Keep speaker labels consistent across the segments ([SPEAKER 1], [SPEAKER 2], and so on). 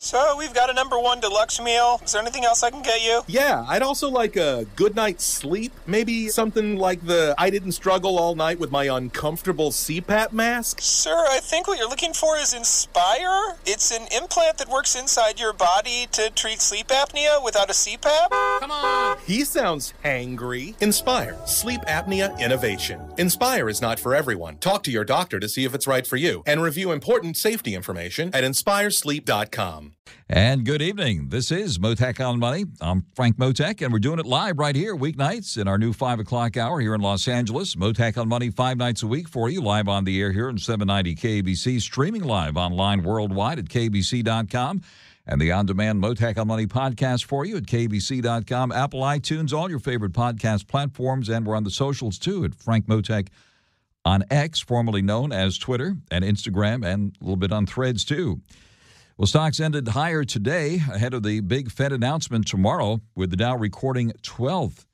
[SPEAKER 1] So we've got a number one deluxe meal. Is there anything else I can get you?
[SPEAKER 2] Yeah, I'd also like a good night's sleep. Maybe something like the I didn't struggle all night with my uncomfortable CPAP mask.
[SPEAKER 1] Sir, I think what you're looking for is Inspire. It's an implant that works inside your body to treat sleep apnea without a CPAP.
[SPEAKER 2] Come on. He sounds angry. Inspire, sleep apnea innovation. Inspire is not for everyone. Talk to your doctor to see if it's right for you and review important safety information at inspiresleep.com.
[SPEAKER 3] And good evening. This is Mottek on Money. I'm Frank Mottek, and we're doing it live right here, weeknights, in our new 5 o'clock hour here in Los Angeles. Mottek on Money, five nights a week for you, live on the air here in 790 KABC, streaming live online worldwide at kabc.com. And the on demand Mottek on Money podcast for you at kabc.com, Apple, iTunes, all your favorite podcast platforms. And we're on the socials too at Frank Mottek on X, formerly known as Twitter, and Instagram, and a little bit on threads too. Well, stocks ended higher today ahead of the big Fed announcement tomorrow, with the Dow recording 12th,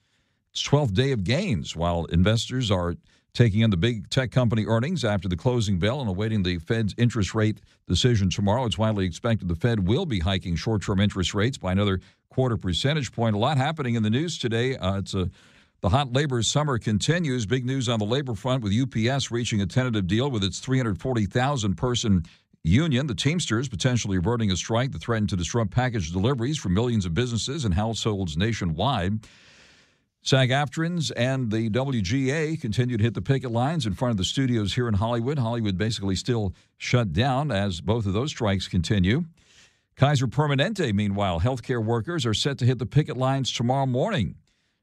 [SPEAKER 3] 12th day of gains, while investors are taking in the big tech company earnings after the closing bell and awaiting the Fed's interest rate decision tomorrow. It's widely expected the Fed will be hiking short-term interest rates by another quarter percentage point. A lot happening in the news today. Uh, it's a the hot labor summer continues. Big news on the labor front with UPS reaching a tentative deal with its 340,000 person union, the Teamsters, potentially averting a strike that threatened to disrupt package deliveries for millions of businesses and households nationwide. SAG AFTRA's and the WGA continue to hit the picket lines in front of the studios here in Hollywood. Hollywood basically still shut down as both of those strikes continue. Kaiser Permanente, meanwhile, healthcare workers are set to hit the picket lines tomorrow morning.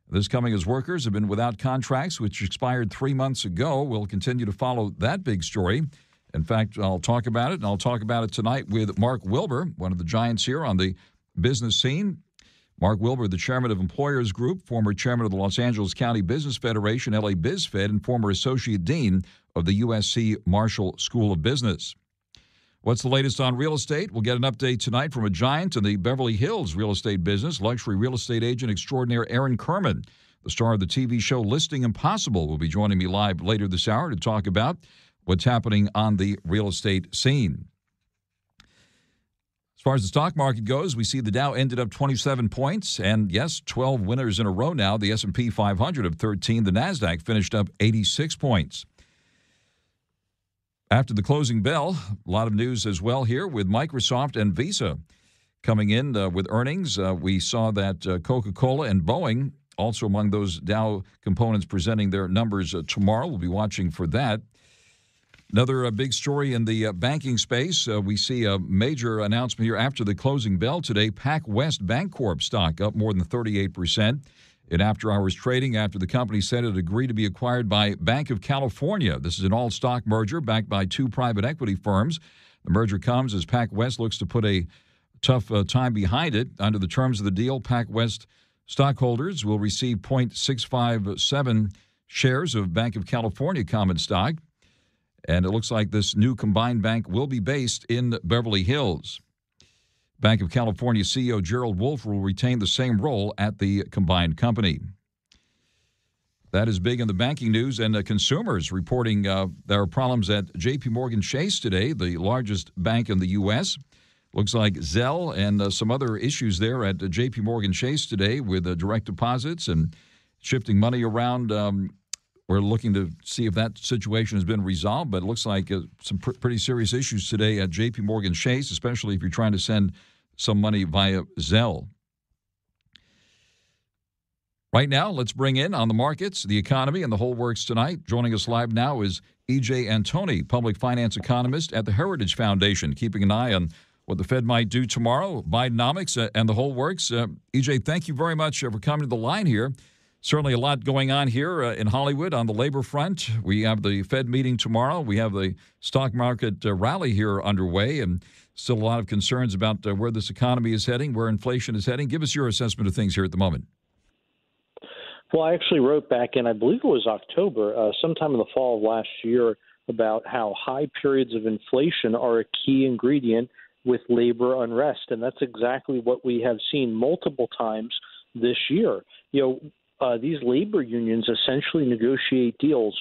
[SPEAKER 3] This coming as workers have been without contracts, which expired three months ago. We'll continue to follow that big story. In fact, I'll talk about it, and I'll talk about it tonight with Mark Wilbur, one of the giants here on the business scene. Mark Wilbur, the chairman of Employers Group, former chairman of the Los Angeles County Business Federation, LA BizFed, and former associate dean of the USC Marshall School of Business. What's the latest on real estate? We'll get an update tonight from a giant in the Beverly Hills real estate business, luxury real estate agent extraordinaire Aaron Kirman. The star of the TV show Listing Impossible will be joining me live later this hour to talk about what's happening on the real estate scene. As far as the stock market goes, we see the Dow ended up 27 points, and yes, 12 winners in a row now. The S&P 500 of 13. The Nasdaq finished up 86 points. After the closing bell, a lot of news as well here with Microsoft and Visa coming in uh, with earnings. Uh, we saw that uh, Coca-Cola and Boeing also among those Dow components presenting their numbers uh, tomorrow. We'll be watching for that. Another uh, big story in the uh, banking space. Uh, we see a major announcement here after the closing bell today. PacWest Bancorp stock up more than 38% in after hours trading after the company said it agreed to be acquired by Banc of California. This is an all stock merger backed by two private equity firms. The merger comes as PacWest looks to put a tough uh, time behind it. Under the terms of the deal, PacWest stockholders will receive 0.657 shares of Banc of California common stock. And it looks like this new combined bank will be based in Beverly Hills. Banc of California CEO Gerald Wolff will retain the same role at the combined company. That is big in the banking news, and uh, consumers reporting uh, there are problems at JP Morgan Chase today, the largest bank in the U.S. Looks like Zelle and uh, some other issues there at JP Morgan Chase today with uh, direct deposits and shifting money around. Um, we're looking to see if that situation has been resolved, but it looks like uh, some pr- pretty serious issues today at JP Morgan Chase, especially if you're trying to send some money via Zelle. Right now, let's bring in on the markets, the economy, and the whole works tonight. Joining us live now is EJ Antoni, public finance economist at the Heritage Foundation, keeping an eye on what the Fed might do tomorrow, Bidenomics, uh, and the whole works. Uh, EJ, thank you very much uh, for coming to the line here. Certainly a lot going on here uh, in Hollywood on the labor front. We have the Fed meeting tomorrow. We have the stock market uh, rally here underway, and still a lot of concerns about uh, where this economy is heading, where inflation is heading. Give us your assessment of things here at the moment.
[SPEAKER 4] Well, I actually wrote back in, I believe it was October, uh, sometime in the fall of last year, about how high periods of inflation are a key ingredient with labor unrest. And that's exactly what we have seen multiple times this year. You know, uh, these labor unions essentially negotiate deals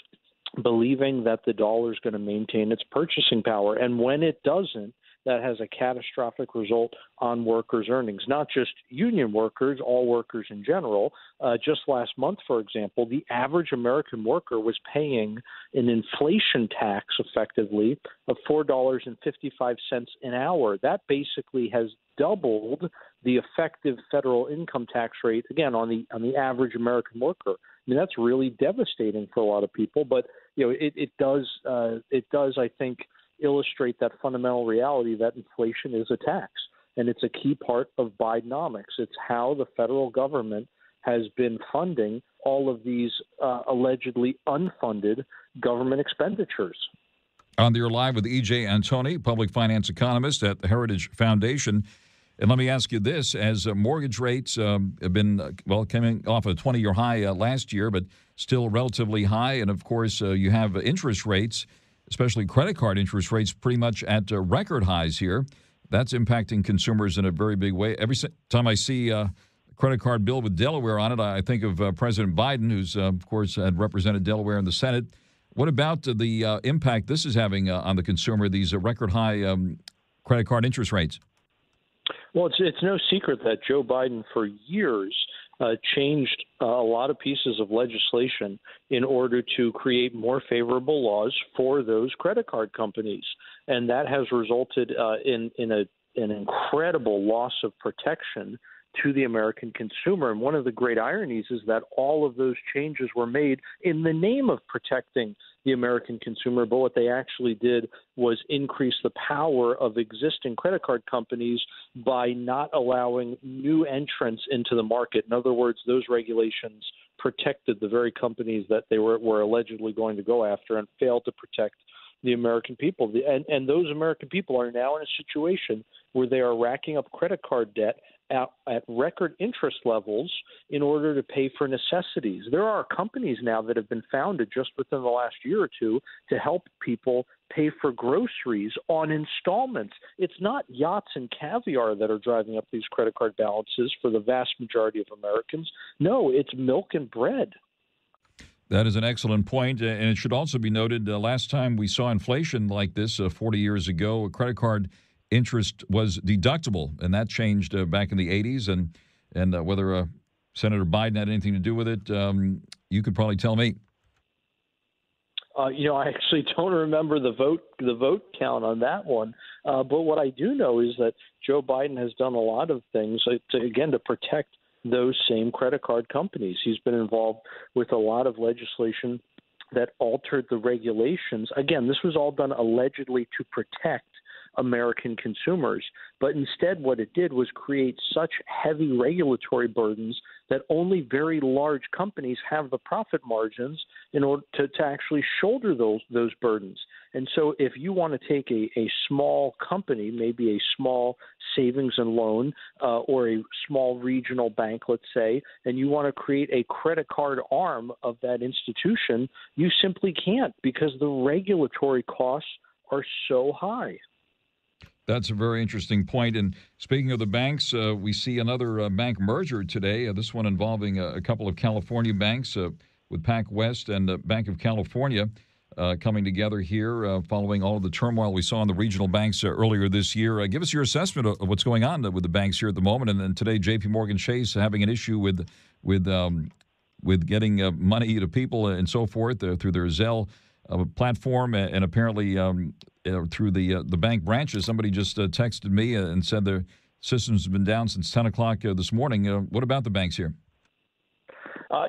[SPEAKER 4] believing that the dollar is going to maintain its purchasing power. And when it doesn't, that has a catastrophic result on workers' earnings, not just union workers, all workers in general. Uh, just last month, for example, the average American worker was paying an inflation tax effectively of $4.55 an hour. That basically has doubled the effective federal income tax rate again on the on the average American worker. I mean that's really devastating for a lot of people, but you know it, it does uh, it does I think illustrate that fundamental reality that inflation is a tax and it's a key part of Bidenomics. It's how the federal government has been funding all of these uh, allegedly unfunded government expenditures.
[SPEAKER 3] On the live with E.J. Antoni, public finance economist at the Heritage Foundation. And let me ask you this: as uh, mortgage rates um, have been uh, well coming off a 20-year high uh, last year, but still relatively high, and of course uh, you have interest rates, especially credit card interest rates, pretty much at uh, record highs here. That's impacting consumers in a very big way. Every time I see a credit card bill with Delaware on it, I think of uh, President Biden, who's of course had represented Delaware in the Senate. What about the impact this is having on the consumer? These record high um, credit card interest rates.
[SPEAKER 4] Well, it's it's no secret that Joe Biden for years uh, changed uh, a lot of pieces of legislation in order to create more favorable laws for those credit card companies, and that has resulted uh, in in a an incredible loss of protection to the American consumer. And one of the great ironies is that all of those changes were made in the name of protecting the American consumer, but what they actually did was increase the power of existing credit card companies by not allowing new entrants into the market. In other words, those regulations protected the very companies that they were, were allegedly going to go after and failed to protect the American people. And, and those American people are now in a situation where they are racking up credit card debt at, at record interest levels in order to pay for necessities. There are companies now that have been founded just within the last year or two to help people pay for groceries on installments. It's not yachts and caviar that are driving up these credit card balances for the vast majority of Americans. No, it's milk and bread.
[SPEAKER 3] That is an excellent point, and it should also be noted. Uh, last time we saw inflation like this, uh, 40 years ago, a credit card interest was deductible, and that changed uh, back in the 80s. And and uh, whether uh, Senator Biden had anything to do with it, um, you could probably tell me.
[SPEAKER 4] Uh, you know, I actually don't remember the vote the vote count on that one. Uh, but what I do know is that Joe Biden has done a lot of things uh, to, again to protect those same credit card companies. He's been involved with a lot of legislation that altered the regulations. Again, this was all done allegedly to protect American consumers. But instead, what it did was create such heavy regulatory burdens that only very large companies have the profit margins in order to, to actually shoulder those those burdens. And so, if you want to take a, a small company, maybe a small savings and loan uh, or a small regional bank, let's say, and you want to create a credit card arm of that institution, you simply can't because the regulatory costs are so high.
[SPEAKER 3] That's a very interesting point. And speaking of the banks, uh, we see another uh, bank merger today. Uh, this one involving a, a, couple of California banks uh, with PacWest and Banc of California uh, coming together here uh, following all of the turmoil we saw in the regional banks earlier this year. give us your assessment of, what's going on with the banks here at the moment. And then today, J.P. Morgan Chase having an issue with with um, with getting money to people and so forth through their Zelle platform, and apparently um, uh, through the uh, the bank branches. Somebody just uh, texted me uh, and said their systems have been down since 10 o'clock uh, this morning. Uh, what about the banks here?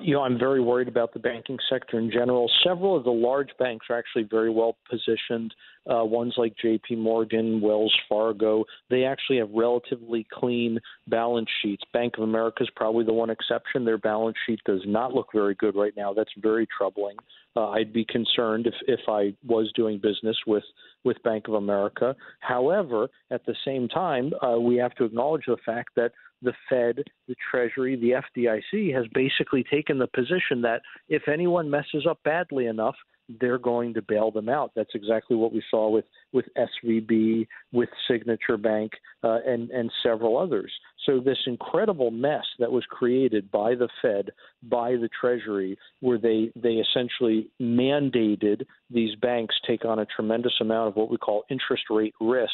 [SPEAKER 4] you know, I'm very worried about the banking sector in general. Several of the large banks are actually very well positioned. ones like J.P. Morgan, Wells Fargo, they actually have relatively clean balance sheets. Bank of America is probably the one exception. Their balance sheet does not look very good right now. That's very troubling I'd be concerned if, if I was doing business with, with Bank of America. However, at the same time, uh, we have to acknowledge the fact that the Fed, the Treasury, the FDIC has basically taken the position that if anyone messes up badly enough, they're going to bail them out. That's exactly what we saw with with SVB, with Signature Bank, uh, and and several others. So this incredible mess that was created by the Fed, by the Treasury, where they they essentially mandated these banks take on a tremendous amount of what we call interest rate risk.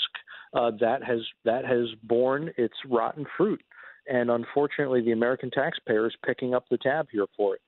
[SPEAKER 4] Uh, that has that has borne its rotten fruit, and unfortunately, the American taxpayer is picking up the tab here for it.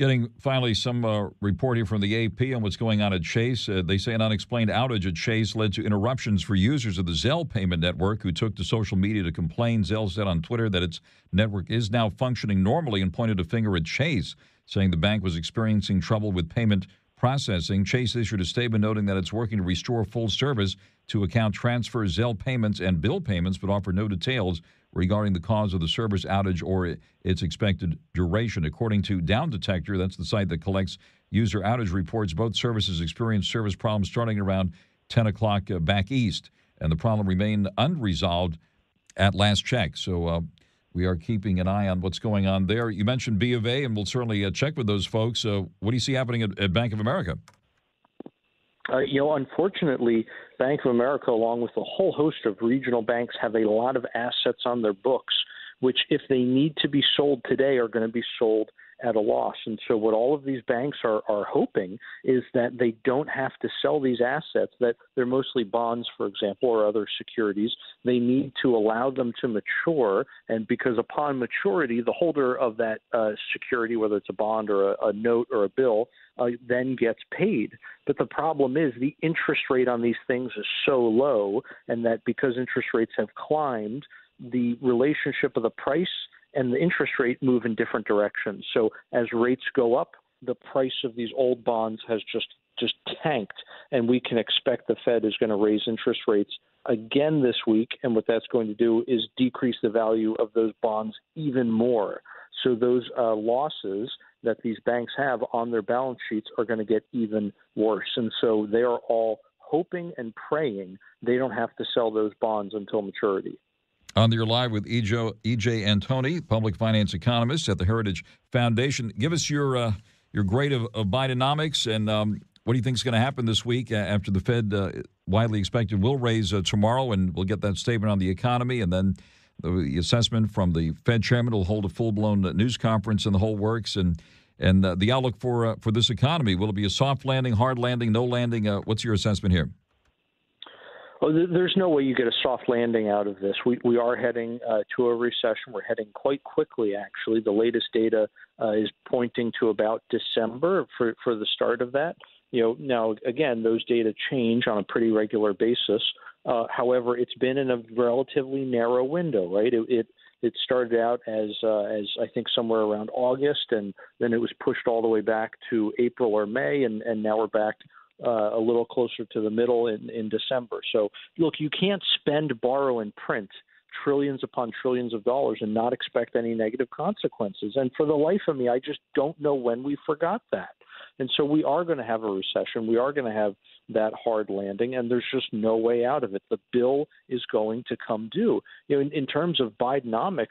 [SPEAKER 3] Getting finally some uh, report here from the AP on what's going on at Chase. Uh, they say an unexplained outage at Chase led to interruptions for users of the Zelle payment network who took to social media to complain. Zelle said on Twitter that its network is now functioning normally and pointed a finger at Chase, saying the bank was experiencing trouble with payment processing. Chase issued a statement noting that it's working to restore full service to account transfers, Zelle payments, and bill payments, but offered no details regarding the cause of the service outage or its expected duration. According to Down Detector, that's the site that collects user outage reports, both services experienced service problems starting around 10 o'clock uh, back east, and the problem remained unresolved at last check. So uh, we are keeping an eye on what's going on there. You mentioned B of A, and we'll certainly uh, check with those folks. Uh, what do you see happening at, at Bank of America?
[SPEAKER 4] Uh, you know, unfortunately, Bank of America, along with a whole host of regional banks, have a lot of assets on their books, which, if they need to be sold today, are going to be sold at a loss. And so, what all of these banks are, are hoping is that they don't have to sell these assets, that they're mostly bonds, for example, or other securities. They need to allow them to mature. And because upon maturity, the holder of that uh, security, whether it's a bond or a, a note or a bill, uh, then gets paid. But the problem is the interest rate on these things is so low, and that because interest rates have climbed, the relationship of the price and the interest rate move in different directions. So as rates go up, the price of these old bonds has just just tanked, and we can expect the Fed is going to raise interest rates again this week. And what that's going to do is decrease the value of those bonds even more. So those uh, losses that these banks have on their balance sheets are going to get even worse. And so they are all hoping and praying they don't have to sell those bonds until maturity.
[SPEAKER 3] On your live with EJ, EJ Antoni, public finance economist at the Heritage Foundation. Give us your uh, your grade of, of Bidenomics and um, what do you think is going to happen this week after the Fed, uh, widely expected, will raise uh, tomorrow, and we'll get that statement on the economy, and then the assessment from the Fed chairman will hold a full blown news conference and the whole works, and and uh, the outlook for uh, for this economy. Will it be a soft landing, hard landing, no landing? Uh, what's your assessment here?
[SPEAKER 4] Well, there's no way you get a soft landing out of this. We we are heading uh, to a recession. We're heading quite quickly. Actually, the latest data uh, is pointing to about December for for the start of that. You know, now again, those data change on a pretty regular basis. Uh, however, it's been in a relatively narrow window, right? It, it it started out as uh, as I think somewhere around August, and then it was pushed all the way back to April or May, and and now we're back uh, a little closer to the middle in, in December. So, look, you can't spend, borrow, and print trillions upon trillions of dollars and not expect any negative consequences. And for the life of me, I just don't know when we forgot that. And so we are going to have a recession. We are going to have that hard landing, and there's just no way out of it. The bill is going to come due. You know, in, in terms of Bidenomics,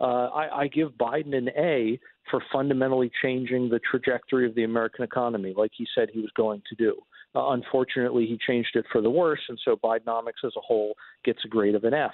[SPEAKER 4] uh, I, I give Biden an A for fundamentally changing the trajectory of the American economy, like he said he was going to do. Uh, unfortunately, he changed it for the worse, and so Bidenomics as a whole gets a grade of an F.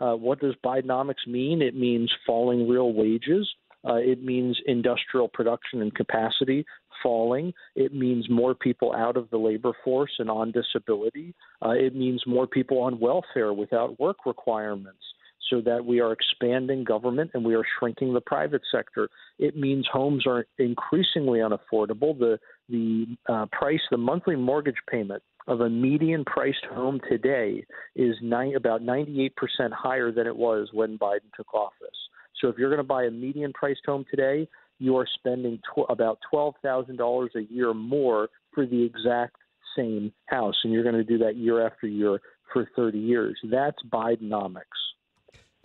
[SPEAKER 4] Uh, what does Bidenomics mean? It means falling real wages. Uh, it means industrial production and capacity falling. It means more people out of the labor force and on disability. Uh, it means more people on welfare without work requirements so that we are expanding government and we are shrinking the private sector. It means homes are increasingly unaffordable. The the uh, price, the monthly mortgage payment of a median priced home today is nine, about 98% higher than it was when Biden took office. So if you're going to buy a median priced home today, you are spending tw- about $12,000 a year more for the exact same house. And you're going to do that year after year for 30 years. That's Bidenomics.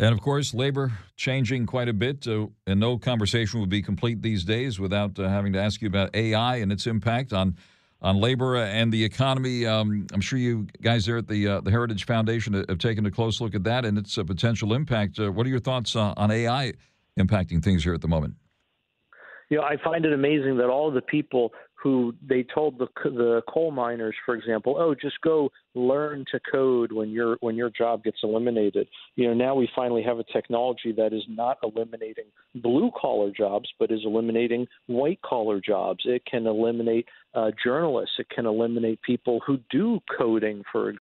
[SPEAKER 3] And of course, labor changing quite a bit, uh, and no conversation would be complete these days without uh, having to ask you about AI and its impact on on labor and the economy. Um, I'm sure you guys there at the uh, the Heritage Foundation have taken a close look at that and its potential impact. Uh, what are your thoughts uh, on AI impacting things here at the moment?
[SPEAKER 4] You know, I find it amazing that all the people who they told the the coal miners, for example, oh, just go learn to code when your when your job gets eliminated. You know, now we finally have a technology that is not eliminating blue collar jobs, but is eliminating white collar jobs. It can eliminate uh, journalists. It can eliminate people who do coding, for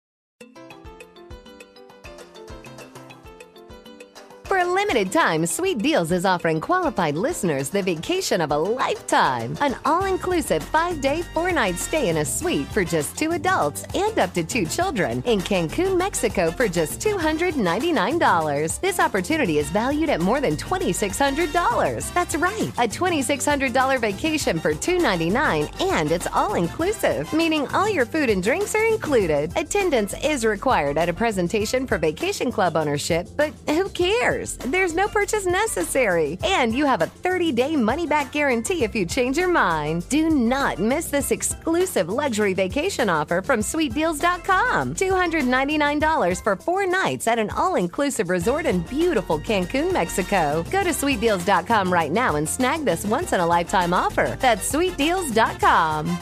[SPEAKER 5] For a limited time, Sweet Deals is offering qualified listeners the vacation of a lifetime. An all inclusive five day, four night stay in a suite for just two adults and up to two children in Cancun, Mexico for just $299. This opportunity is valued at more than $2,600. That's right, a $2,600 vacation for $299 and it's all inclusive, meaning all your food and drinks are included. Attendance is required at a presentation for vacation club ownership, but who cares? There's no purchase necessary. And you have a 30 day money back guarantee if you change your mind. Do not miss this exclusive luxury vacation offer from sweetdeals.com. $299 for four nights at an all inclusive resort in beautiful Cancun, Mexico. Go to sweetdeals.com right now and snag this once in a lifetime offer. That's sweetdeals.com.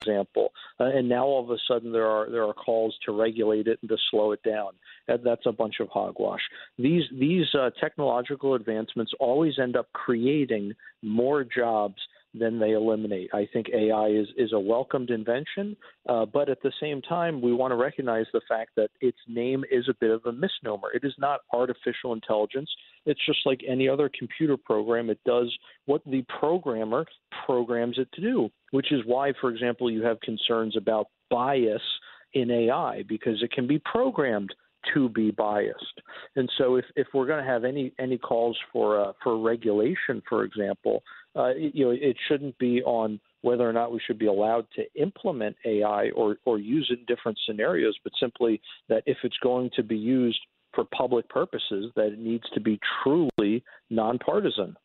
[SPEAKER 4] Example uh, and now all of a sudden there are there are calls to regulate it and to slow it down. That, that's a bunch of hogwash. These these uh, technological advancements always end up creating more jobs than they eliminate. I think AI is, is a welcomed invention, uh, but at the same time, we want to recognize the fact that its name is a bit of a misnomer. It is not artificial intelligence. It's just like any other computer program. It does what the programmer programs it to do, which is why, for example, you have concerns about bias in AI because it can be programmed to be biased. And so, if, if we're going to have any any calls for uh, for regulation, for example, uh, you know, it shouldn't be on whether or not we should be allowed to implement AI or or use it in different scenarios, but simply that if it's going to be used for public purposes, that it needs to be truly nonpartisan.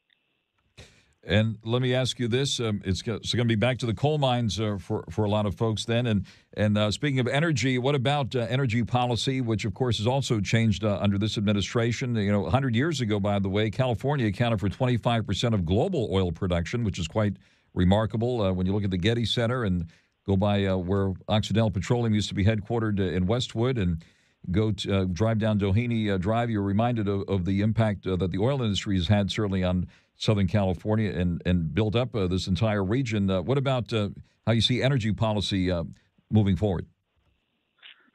[SPEAKER 3] And let me ask you this: um, It's, going to be back to the coal mines uh, for for a lot of folks then. And and uh, speaking of energy, what about uh, energy policy, which of course has also changed uh, under this administration? You know, 100 years ago, by the way, California accounted for 25 percent of global oil production, which is quite remarkable uh, when you look at the Getty Center and go by uh, where Occidental Petroleum used to be headquartered in Westwood and go to, drive down Doheny Drive. You're reminded of, of the impact that the oil industry has had certainly on Southern California and, and built up uh, this entire region. Uh, what about uh, how you see energy policy uh, moving forward?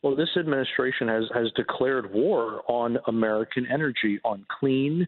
[SPEAKER 4] Well, this administration has, has declared war on American energy, on clean,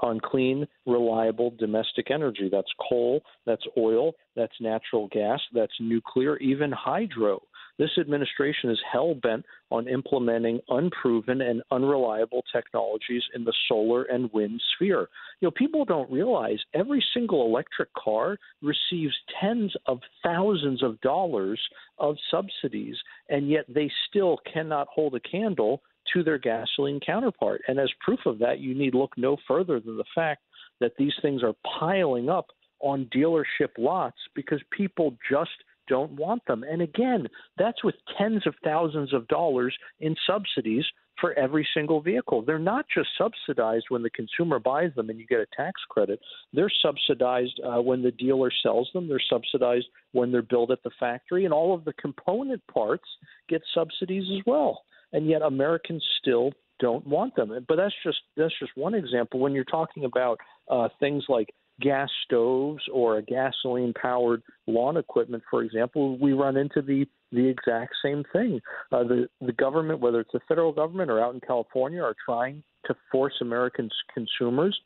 [SPEAKER 4] on clean, reliable domestic energy. That's coal, that's oil, that's natural gas, that's nuclear, even hydro. This administration is hell bent on implementing unproven and unreliable technologies in the solar and wind sphere. You know, people don't realize every single electric car receives tens of thousands of dollars of subsidies, and yet they still cannot hold a candle to their gasoline counterpart. And as proof of that, you need look no further than the fact that these things are piling up on dealership lots because people just don't want them. And again, that's with tens of thousands of dollars in subsidies for every single vehicle. They're not just subsidized when the consumer buys them and you get a tax credit. They're subsidized uh, when the dealer sells them. They're subsidized when they're built at the factory, and all of the component parts get subsidies as well. And yet Americans still don't want them. But that's just that's just one example. When you're talking about uh, things like gas stoves or a gasoline powered lawn equipment, for example, we run into the the exact same thing. Uh, the the government, whether it's the federal government or out in California, are trying to force American consumers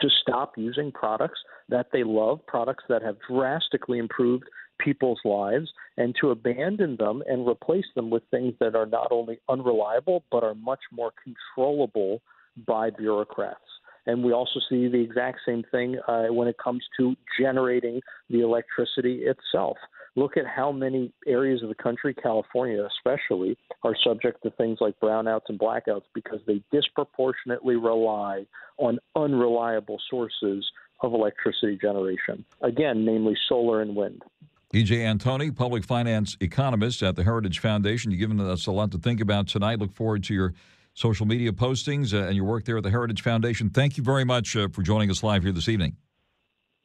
[SPEAKER 4] to stop using products that they love, products that have drastically improved people's lives, and to abandon them and replace them with things that are not only unreliable but are much more controllable by bureaucrats. And we also see the exact same thing uh, when it comes to generating the electricity itself. Look at how many areas of the country, California especially, are subject to things like brownouts and blackouts because they disproportionately rely on unreliable sources of electricity generation. Again, namely solar and wind.
[SPEAKER 3] EJ Antoni, public finance economist at the Heritage Foundation. You've given us a lot to think about tonight. Look forward to your social media postings uh, and your work there at the Heritage Foundation. Thank you very much uh, for joining us live here this evening.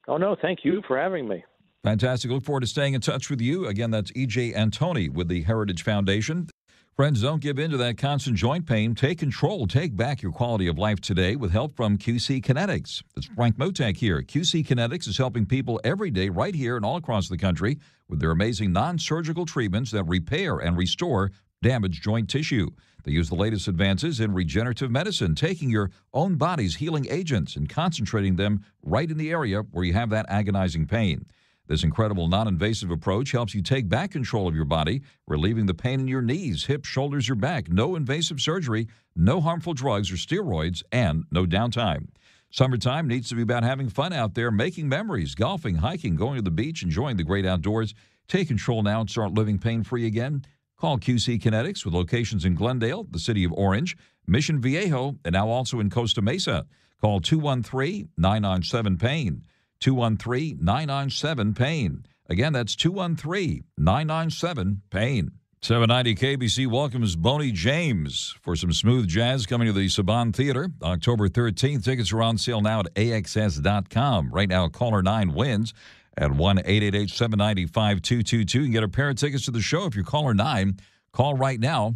[SPEAKER 4] Oh, no, thank you for having me.
[SPEAKER 3] Fantastic. Look forward to staying in touch with you. Again, that's EJ Antoni with the Heritage Foundation. Friends, don't give in to that constant joint pain. Take control. Take back your quality of life today with help from QC Kinetics. It's Frank Mottek here. QC Kinetics is helping people every day right here and all across the country with their amazing non surgical treatments that repair and restore damaged joint tissue. They use the latest advances in regenerative medicine, taking your own body's healing agents and concentrating them right in the area where you have that agonizing pain. This incredible non invasive approach helps you take back control of your body, relieving the pain in your knees, hips, shoulders, or back. No invasive surgery, no harmful drugs or steroids, and no downtime. Summertime needs to be about having fun out there, making memories, golfing, hiking, going to the beach, enjoying the great outdoors. Take control now and start living pain free again. Call QC Kinetics with locations in Glendale, the city of Orange, Mission Viejo, and now also in Costa Mesa. Call 213 997 PAIN. 213 997 PAIN. Again, that's 213 997 PAIN. 790 KABC welcomes Boney James for some smooth jazz coming to the Saban Theater October 13th. Tickets are on sale now at AXS.com. Right now, caller 9 wins at 1 888 795 222. You can get a pair of tickets to the show if you're caller 9. Call right now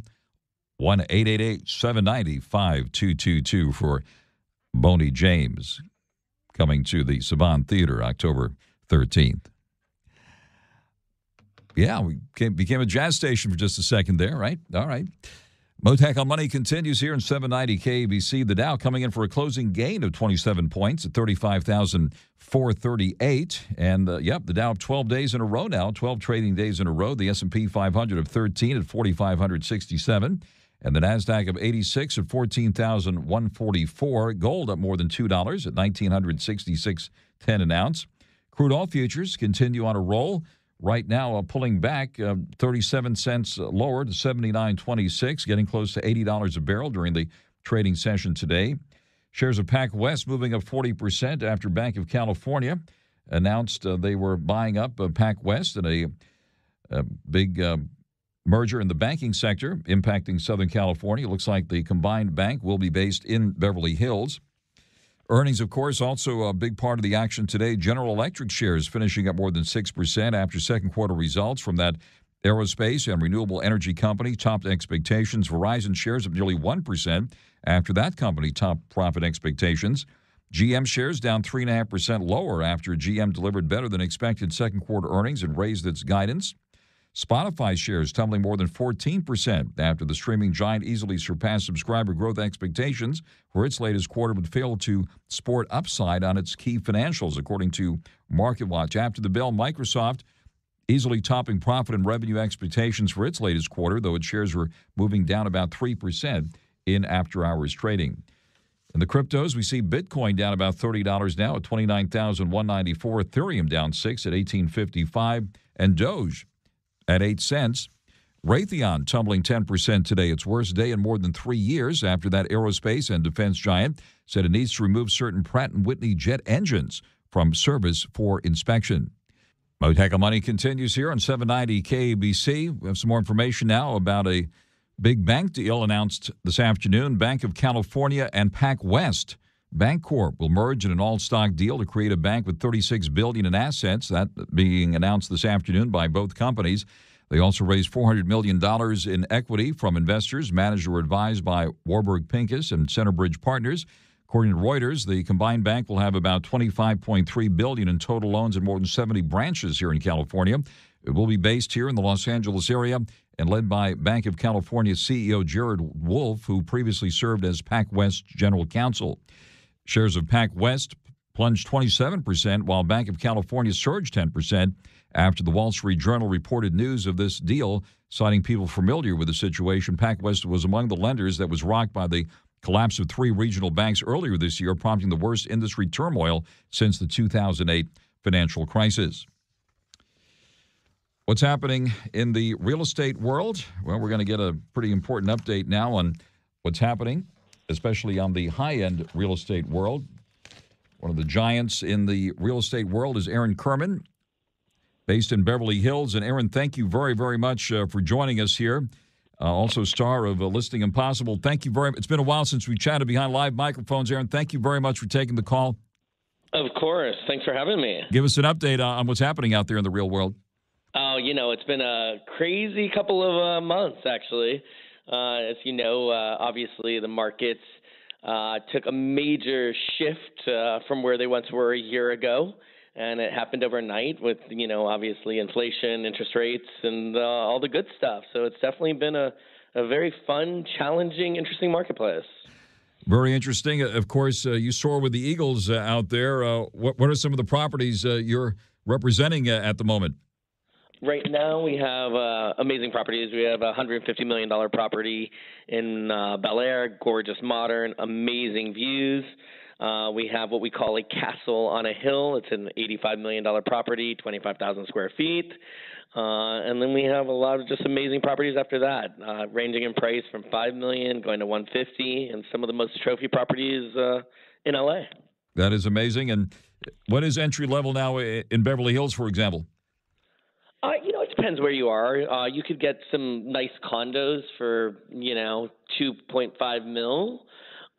[SPEAKER 3] 1 888 795 222 for Boney James coming to the Saban Theater October 13th. Yeah, we became a jazz station for just a second there, right? All right. Mottek on Money continues here in 790 KABC. The Dow coming in for a closing gain of 27 points at 35,438. And, uh, yep, the Dow 12 days in a row now, 12 trading days in a row. The S&P 500 of 13 at 4,567 and the Nasdaq of 86 at 14,144. Gold up more than $2 at 1966.10 an ounce. Crude oil futures continue on a roll. Right now, uh, pulling back uh, 37 cents lower to 79.26, getting close to $80 a barrel during the trading session today. Shares of PacWest moving up 40% after Banc of California announced uh, they were buying up uh, PacWest in a, a big uh, merger in the banking sector impacting Southern California. It looks like the combined bank will be based in Beverly Hills. Earnings, of course, also a big part of the action today. General Electric shares finishing up more than 6% after second quarter results from that aerospace and renewable energy company topped expectations. Verizon shares up nearly 1% after that company topped profit expectations. GM shares down 3.5% lower after GM delivered better than expected second quarter earnings and raised its guidance. Spotify shares tumbling more than 14% after the streaming giant easily surpassed subscriber growth expectations for its latest quarter but failed to sport upside on its key financials, according to MarketWatch. After the bell, Microsoft easily topping profit and revenue expectations for its latest quarter, though its shares were moving down about 3% in after hours trading. In the cryptos, we see Bitcoin down about $30 now at 29,194, Ethereum down 6 at 1855, and Doge at 8 cents. Raytheon tumbling 10% today, its worst day in more than three years after that aerospace and defense giant said it needs to remove certain Pratt & Whitney jet engines from service for inspection. Mottek Money continues here on 790 KABC. We have some more information now about a big bank deal announced this afternoon. Banc of California and PacWest Bancorp will merge in an all-stock deal to create a bank with 36 billion in assets. That being announced this afternoon by both companies. They also raised 400 million dollars in equity from investors managed or advised by Warburg Pincus and Centerbridge Partners. According to Reuters, the combined bank will have about 25.3 billion in total loans and more than 70 branches here in California. It will be based here in the Los Angeles area and led by Banc of California CEO Jared Wolff, who previously served as PacWest General Counsel. Shares of PacWest plunged 27%, while Banc of California surged 10% after the Wall Street Journal reported news of this deal, citing people familiar with the situation. PacWest was among the lenders that was rocked by the collapse of three regional banks earlier this year, prompting the worst industry turmoil since the 2008 financial crisis. What's happening in the real estate world? Well, we're going to get a pretty important update now on what's happening especially on the high end real estate world. One of the giants in the real estate world is Aaron Kirman, based in Beverly Hills. And Aaron, thank you very, very much uh, for joining us here. Uh, also, star of uh, Listing Impossible. Thank you very much. It's been a while since we chatted behind live microphones, Aaron. Thank you very much for taking the call.
[SPEAKER 4] Uh,
[SPEAKER 6] Of course. Thanks for having me.
[SPEAKER 3] Give us an update on what's happening out there in the real world.
[SPEAKER 6] Oh, you know, it's been a crazy couple of uh, months, actually. Uh, as you know, uh, obviously the markets uh, took a major shift from where they once were a year ago. And it happened overnight with, you know, obviously inflation, interest rates, and uh, all the good stuff. So it's definitely been a, a very fun, challenging, interesting marketplace.
[SPEAKER 3] Very interesting. Of course, uh, you soar with the Eagles uh, out there. What, what are some of the properties you're representing at the moment?
[SPEAKER 6] Right now, we have uh, amazing properties. We have a $150 million property in Bel Air, gorgeous, modern, amazing views. Uh, we have what we call a castle on a hill. It's an $85 million property, 25,000 square feet. Uh, and then we have a lot of just amazing properties after that, uh, ranging in price from five million going to 150, and some of the most trophy properties uh, in LA.
[SPEAKER 3] That is amazing. And what is entry level now in Beverly Hills, for example?
[SPEAKER 6] Uh, you know, it depends where you are. Uh, you could get some nice condos for you know 2.5 mil.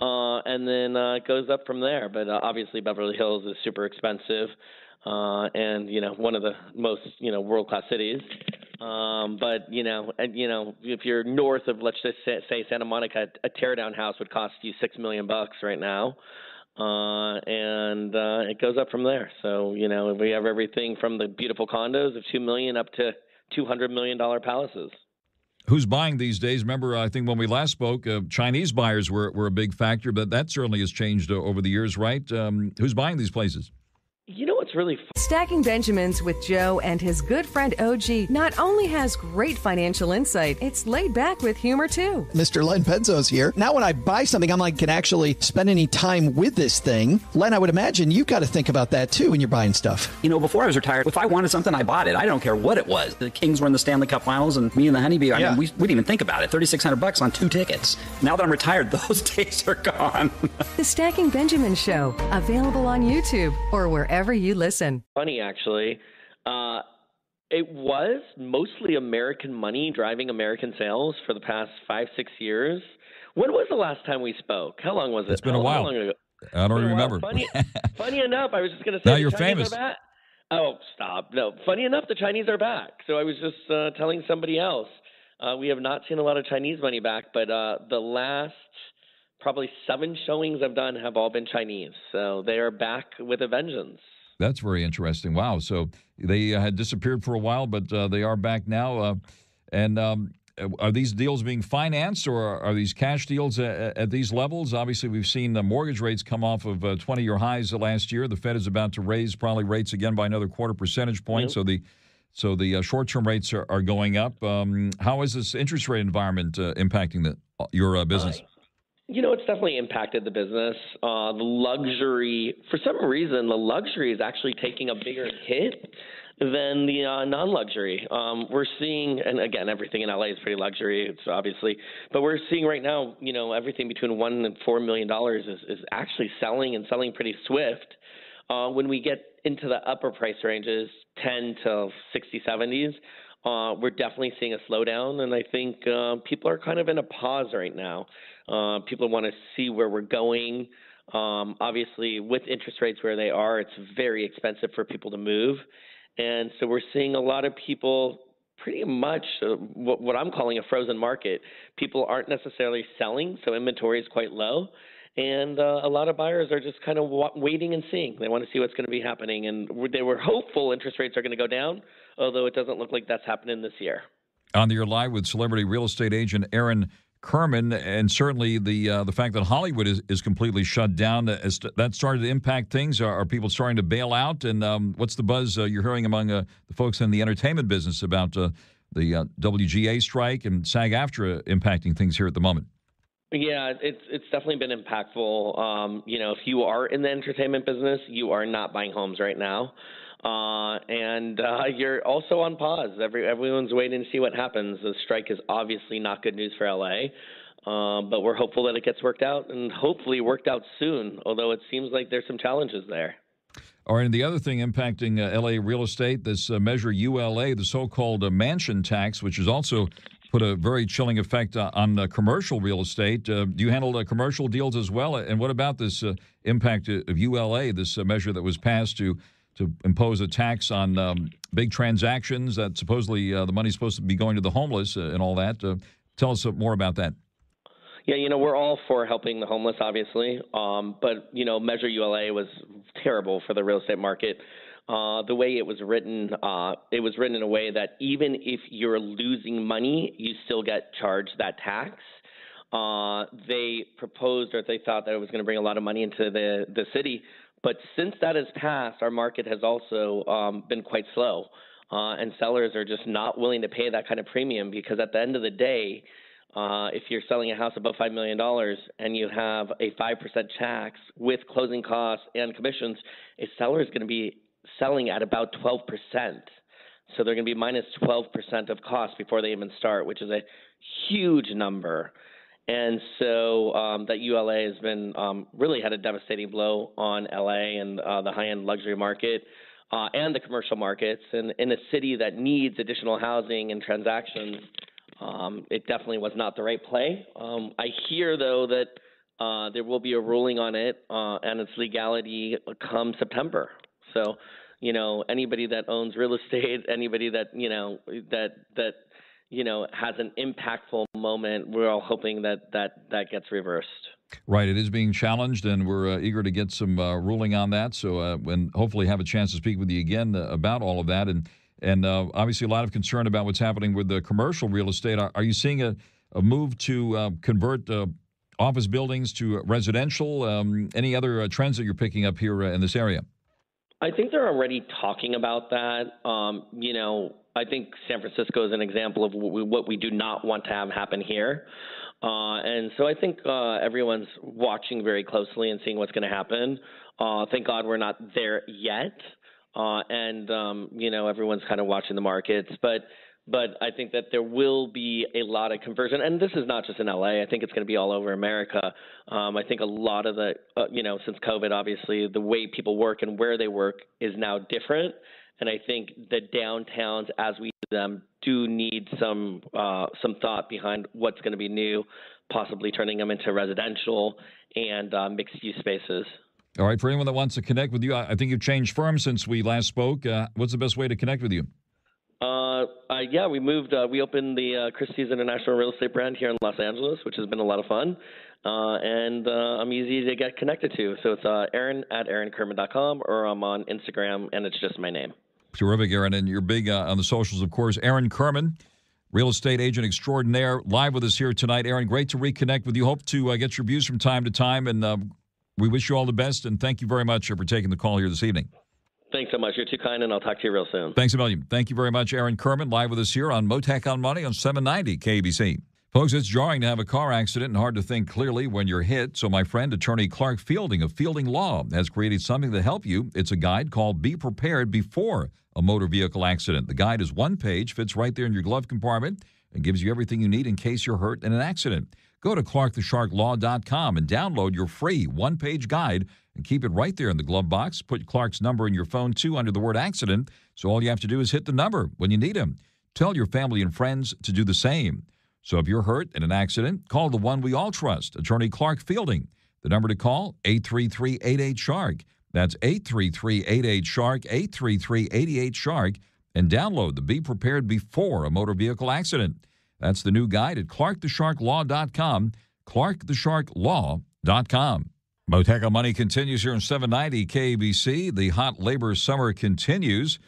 [SPEAKER 6] Uh, and then uh, it goes up from there. But uh, obviously, Beverly Hills is super expensive uh, and you know one of the most you know world class cities. Um, but you know, and, you know, if you're north of let's just say, say Santa Monica, a teardown house would cost you six million bucks right now, uh, and uh, it goes up from there. So you know, we have everything from the beautiful condos of two million up to two hundred million dollar palaces.
[SPEAKER 3] Who's buying these days? Remember, I think when we last spoke, uh, Chinese buyers were, were a big factor, but that certainly has changed uh, over the years, right? Um, who's buying these places?
[SPEAKER 6] You know what's really fun?
[SPEAKER 7] Stacking Benjamins with Joe and his good friend OG not only has great financial insight, it's laid back with humor too.
[SPEAKER 8] Mr. Len Penzo's here. Now, when I buy something, I'm like, can actually spend any time with this thing. Len, I would imagine you've got to think about that too when you're buying stuff.
[SPEAKER 9] You know, before I was retired, if I wanted something, I bought it. I don't care what it was. The Kings were in the Stanley Cup Finals, and me and the Honeybee. I yeah. mean, we, we didn't even think about it. Thirty six hundred bucks on two tickets. Now that I'm retired, those days are gone.
[SPEAKER 7] the Stacking Benjamin Show, available on YouTube or wherever you listen
[SPEAKER 6] funny actually. Uh, it was mostly American money driving American sales for the past five, six years. When was the last time we spoke? How long was it?
[SPEAKER 3] It's been a while. I don't remember.
[SPEAKER 6] Funny, funny, enough, I was just going to say.
[SPEAKER 3] Now you're famous.
[SPEAKER 6] Oh, stop. No, funny enough, the Chinese are back. So I was just uh, telling somebody else. Uh, we have not seen a lot of Chinese money back, but uh, the last probably seven showings I've done have all been Chinese. So they are back with a vengeance.
[SPEAKER 3] That's very interesting. Wow. So they uh, had disappeared for a while, but uh, they are back now. Uh, and um, are these deals being financed or are these cash deals at, at these levels? Obviously, we've seen the mortgage rates come off of 20 year highs last year. The Fed is about to raise probably rates again by another quarter percentage point. Yep. So the so the uh, short-term rates are, are going up. Um, how is this interest rate environment uh, impacting the, your uh, business?
[SPEAKER 6] You know, it's definitely impacted the business. Uh, the luxury, for some reason, the luxury is actually taking a bigger hit than the uh, non-luxury. Um, we're seeing, and again, everything in LA is pretty luxury. It's obviously, but we're seeing right now, you know, everything between one and four million dollars is, is actually selling and selling pretty swift. Uh, when we get into the upper price ranges, 10 to 60, 70s, uh, we're definitely seeing a slowdown, and I think uh, people are kind of in a pause right now. Uh, people want to see where we're going. Um, obviously, with interest rates where they are, it's very expensive for people to move, and so we're seeing a lot of people pretty much uh, what, what I'm calling a frozen market. People aren't necessarily selling, so inventory is quite low. And uh, a lot of buyers are just kind of waiting and seeing. They want to see what's going to be happening, and they were hopeful interest rates are going to go down although it doesn't look like that's happening this year.
[SPEAKER 3] On the air live with celebrity real estate agent Aaron Kirman, and certainly the uh, the fact that Hollywood is, is completely shut down has that started to impact things. Are, are people starting to bail out? And um, what's the buzz uh, you're hearing among uh, the folks in the entertainment business about uh, the uh, WGA strike and SAG-AFTRA impacting things here at the moment?
[SPEAKER 6] Yeah, it's it's definitely been impactful. Um, you know, if you are in the entertainment business, you are not buying homes right now. Uh, and uh, you're also on pause. Every, everyone's waiting to see what happens. The strike is obviously not good news for LA, uh, but we're hopeful that it gets worked out and hopefully worked out soon, although it seems like there's some challenges there.
[SPEAKER 3] All right, and the other thing impacting uh, LA real estate, this uh, measure ULA, the so called uh, mansion tax, which is also put a very chilling effect on commercial real estate. Uh, do you handle uh, commercial deals as well? And what about this impact of ULA, this measure that was passed to to impose a tax on um, big transactions that supposedly the money's supposed to be going to the homeless and all that? tell us more about that.
[SPEAKER 6] Yeah, you know, we're all for helping the homeless, obviously. Um, but, you know, Measure ULA was terrible for the real estate market. Uh, the way it was written, uh, it was written in a way that even if you're losing money, you still get charged that tax. Uh, they proposed or they thought that it was going to bring a lot of money into the, the city. But since that has passed, our market has also um, been quite slow. Uh, and sellers are just not willing to pay that kind of premium because at the end of the day, uh, if you're selling a house above $5 million and you have a 5% tax with closing costs and commissions, a seller is going to be selling at about 12%. So they're going to be minus 12% of cost before they even start, which is a huge number. And so um, that ULA has been um, really had a devastating blow on LA and uh, the high end luxury market uh, and the commercial markets. And in a city that needs additional housing and transactions, um, it definitely was not the right play. Um, I hear, though, that uh, there will be a ruling on it uh, and its legality come September. So, you know, anybody that owns real estate, anybody that you know that that you know has an impactful moment, we're all hoping that that that gets reversed.
[SPEAKER 3] Right, it is being challenged, and we're uh, eager to get some uh, ruling on that. So, uh, and hopefully have a chance to speak with you again uh, about all of that. And and uh, obviously a lot of concern about what's happening with the commercial real estate. Are, are you seeing a, a move to uh, convert office buildings to residential? Um, any other trends that you're picking up here in this area?
[SPEAKER 6] I think they're already talking about that. Um, you know, I think San Francisco is an example of what we do not want to have happen here. Uh, and so I think uh, everyone's watching very closely and seeing what's going to happen. Uh, thank God we're not there yet. Uh, and, um, you know, everyone's kind of watching the markets. But but I think that there will be a lot of conversion, and this is not just in LA. I think it's going to be all over America. Um, I think a lot of the, uh, you know, since COVID, obviously, the way people work and where they work is now different. And I think the downtowns, as we them, do need some uh, some thought behind what's going to be new, possibly turning them into residential and uh, mixed use spaces.
[SPEAKER 3] All right, for anyone that wants to connect with you, I think you've changed firms since we last spoke. Uh, what's the best way to connect with you?
[SPEAKER 6] Uh, uh, yeah, we moved. Uh, we opened the uh, Christie's International Real Estate brand here in Los Angeles, which has been a lot of fun. Uh, and uh, I'm easy to get connected to. So it's uh, Aaron at AaronKirman.com or I'm on Instagram, and it's just my name.
[SPEAKER 3] Terrific, Aaron. And you're big uh, on the socials, of course. Aaron Kirman, real estate agent extraordinaire, live with us here tonight. Aaron, great to reconnect with you. Hope to uh, get your views from time to time. And uh, we wish you all the best. And thank you very much for taking the call here this evening.
[SPEAKER 6] Thanks so much. You're too kind, and I'll talk to you real soon.
[SPEAKER 3] Thanks a million. Thank you very much, Aaron Kirman, live with us here on Mottek on Money on 790 KABC. Folks, it's jarring to have a car accident and hard to think clearly when you're hit. So, my friend, attorney Clark Fielding of Fielding Law has created something to help you. It's a guide called Be Prepared Before a Motor Vehicle Accident. The guide is one page, fits right there in your glove compartment, and gives you everything you need in case you're hurt in an accident. Go to clarkthesharklaw.com and download your free one page guide and keep it right there in the glove box. Put Clark's number in your phone too under the word accident, so all you have to do is hit the number when you need him. Tell your family and friends to do the same. So if you're hurt in an accident, call the one we all trust, attorney Clark Fielding. The number to call 833 shark That's 833 shark 833 shark and download the Be Prepared Before a Motor Vehicle Accident. That's the new guide at clarkthesharklaw.com, clarkthesharklaw.com. Mottek Money continues here in 790 KABC. The hot labor summer continues.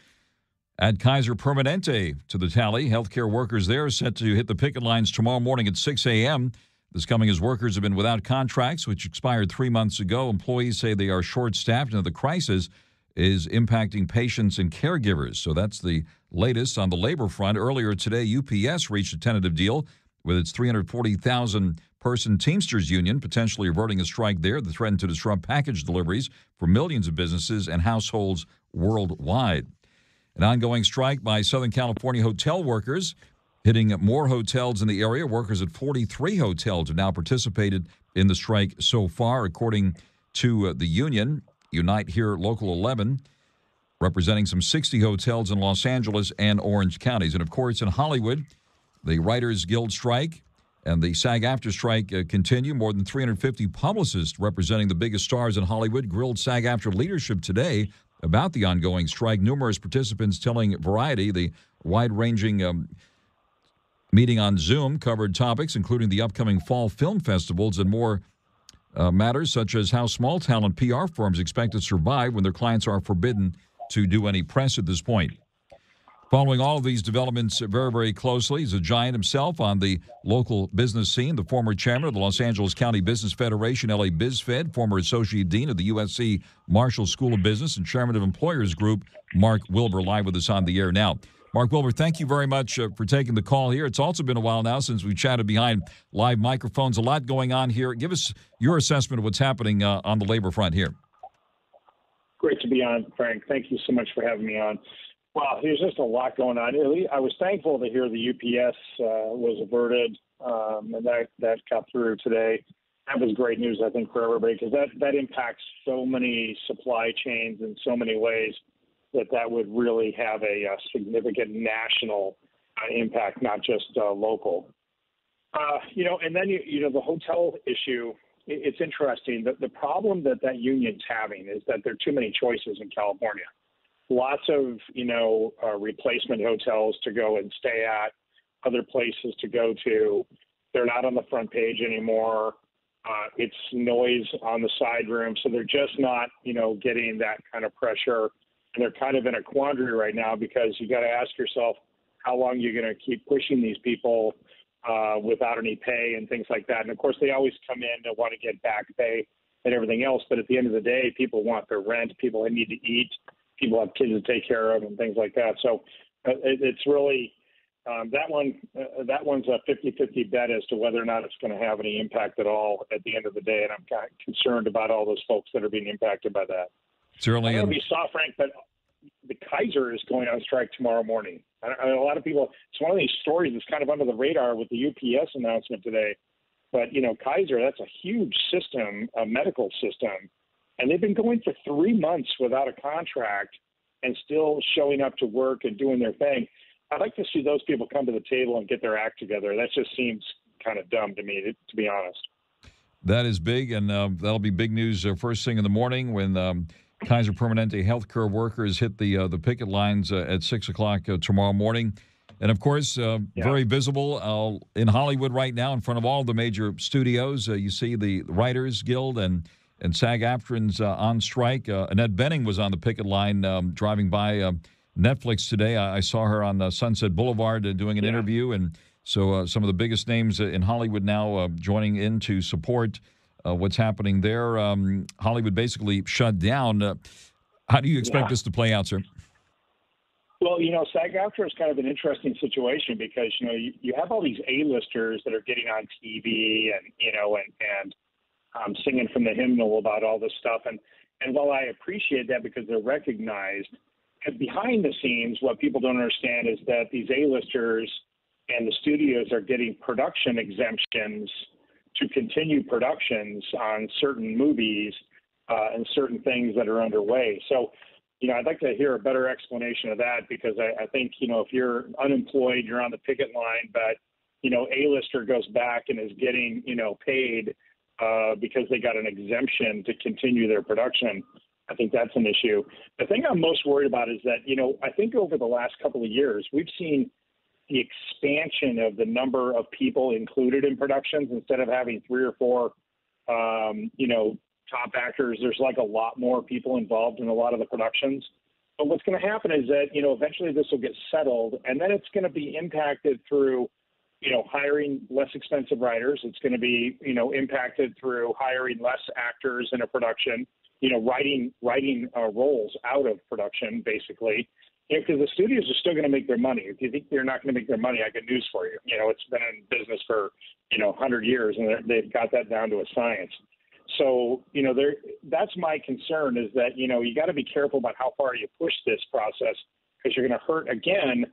[SPEAKER 3] At Kaiser Permanente to the tally, healthcare workers there are set to hit the picket lines tomorrow morning at 6 a.m. This coming as workers have been without contracts, which expired three months ago. Employees say they are short staffed and the crisis is impacting patients and caregivers. So that's the latest on the labor front. Earlier today, UPS reached a tentative deal with its 340,000 person Teamsters union, potentially averting a strike there that threatened to disrupt package deliveries for millions of businesses and households worldwide. An ongoing strike by Southern California hotel workers hitting more hotels in the area. Workers at 43 hotels have now participated in the strike so far, according to uh, the union. Unite Here Local 11, representing some 60 hotels in Los Angeles and Orange counties. And of course, in Hollywood, The Writers Guild strike and the SAG-AFTRA strike uh, continue. More than 350 publicists representing the biggest stars in Hollywood grilled SAG-AFTRA leadership today about the ongoing strike. Numerous participants telling Variety the wide ranging um, meeting on Zoom covered topics including the upcoming fall film festivals and more uh, matters such as how small talent PR firms expect to survive when their clients are forbidden to do any press at this point. Following all of these developments very, very closely he's a giant himself on the local business scene, the former chairman of the Los Angeles County Business Federation, LA BizFed, former associate dean of the USC Marshall School of Business, and chairman of Employers Group, Mark Wilbur, live with us on the air now. Mark Wilbur, thank you very much uh, for taking the call here. It's also been a while now since we chatted behind live microphones. A lot going on here. Give us your assessment of what's happening uh, on the labor front here.
[SPEAKER 10] Great to be on, Frank. Thank you so much for having me on. Well, there's just a lot going on. I was thankful to hear the UPS uh, was averted, um, and that that got through today. That was great news, I think, for everybody because that that impacts so many supply chains in so many ways that that would really have a, a significant national uh, impact, not just uh, local. Uh, you know, and then you, you know the hotel issue. It's interesting. The, the problem that that union's having is that there are too many choices in California lots of you know uh, replacement hotels to go and stay at, other places to go to. They're not on the front page anymore. Uh, it's noise on the side room, so they're just not you know getting that kind of pressure, and they're kind of in a quandary right now because you got to ask yourself how long you're going to keep pushing these people uh, without any pay and things like that. And of course, they always come in and want to get back pay and everything else. But at the end of the day, people want their rent. People need to eat people have kids to take care of and things like that. So uh, it, it's really um, that one. Uh, that one's a 50-50 bet as to whether or not it's going to have any impact at all at the end of the day. And I'm kind of concerned about all those folks that are being impacted by that.
[SPEAKER 3] Certainly,
[SPEAKER 10] I don't know if you saw Frank, but the Kaiser is going on strike tomorrow morning. I, I, a lot of people. It's one of these stories that's kind of under the radar with the UPS announcement today. But you know, Kaiser, that's a huge system, a medical system and they've been going for three months without a contract and still showing up to work and doing their thing. I'd like to see those people come to the table and get their act together. That just seems kind of dumb to me, to, to be honest.
[SPEAKER 3] That is big, and uh, that'll be big news uh, first thing in the morning when um, Kaiser Permanente healthcare workers hit the uh, the picket lines uh, at six o'clock uh, tomorrow morning. And of course, uh, yeah. very visible in Hollywood right now, in front of all the major studios. you see the Writers Guild and and SAG-AFTRA's uh, on strike. Uh, Annette Bening was on the picket line um, driving by uh, Netflix today. I, I, saw her on Sunset Boulevard uh, doing an yeah. interview, and so uh, some of the biggest names in Hollywood now uh, joining in to support what's happening there. Um, Hollywood basically shut down. how do you expect yeah. this to play out, sir?
[SPEAKER 10] Well, you know, SAG-AFTRA is kind of an interesting situation because you know you, you have all these A-listers that are getting on TV and you know and and um, singing from the hymnal about all this stuff. And and while I appreciate that because they're recognized, behind the scenes, what people don't understand is that these A-listers and the studios are getting production exemptions to continue productions on certain movies uh, and certain things that are underway. So, you know, I'd like to hear a better explanation of that because I, I think, you know, if you're unemployed, you're on the picket line, but, you know, A-lister goes back and is getting, you know, paid – uh, because they got an exemption to continue their production. I think that's an issue. The thing I'm most worried about is that, you know, I think over the last couple of years, we've seen the expansion of the number of people included in productions instead of having three or four, um, you know, top actors. There's like a lot more people involved in a lot of the productions. But what's going to happen is that, you know, eventually this will get settled and then it's going to be impacted through you know, hiring less expensive writers. It's going to be, you know, impacted through hiring less actors in a production. You know, writing writing uh, roles out of production, basically. Because you know, the studios are still going to make their money. If you think they're not going to make their money, I got news for you. You know, it's been in business for you know 100 years, and they've got that down to a science. So, you know, there that's my concern is that you know you got to be careful about how far you push this process because you're going to hurt again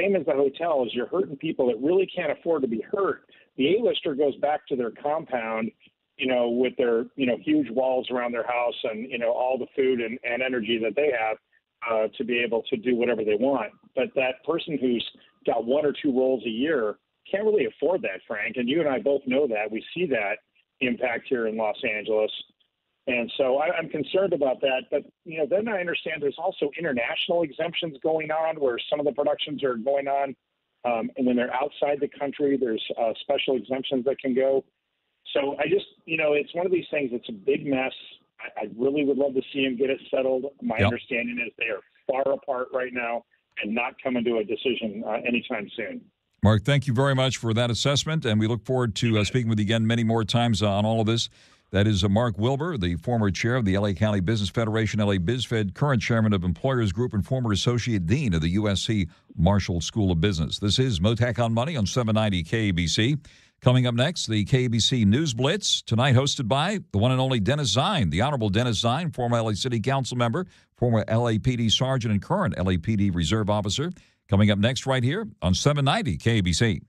[SPEAKER 10] same as the hotels, you're hurting people that really can't afford to be hurt. The A-lister goes back to their compound, you know, with their, you know, huge walls around their house and, you know, all the food and, and energy that they have uh, to be able to do whatever they want. But that person who's got one or two roles a year, can't really afford that, Frank. And you and I both know that. We see that impact here in Los Angeles. And so I, I'm concerned about that. But, you know, then I understand there's also international exemptions going on where some of the productions are going on. Um, and when they're outside the country, there's uh, special exemptions that can go. So I just, you know, it's one of these things. It's a big mess. I, I really would love to see them get it settled. My yep. understanding is they are far apart right now and not coming to a decision uh, anytime soon.
[SPEAKER 3] Mark, thank you very much for that assessment, and we look forward to uh, speaking with you again many more times on all of this. That is uh, Mark Wilbur, the former chair of the LA County Business Federation, LA BizFed, current chairman of Employers Group, and former associate dean of the USC Marshall School of Business. This is Mottek on Money on 790 KABC. Coming up next, the KABC News Blitz, tonight hosted by the one and only Dennis Zine, the Honorable Dennis Zine, former LA City Council member, former LAPD Sergeant, and current LAPD Reserve Officer. Coming up next, right here on 790 KABC.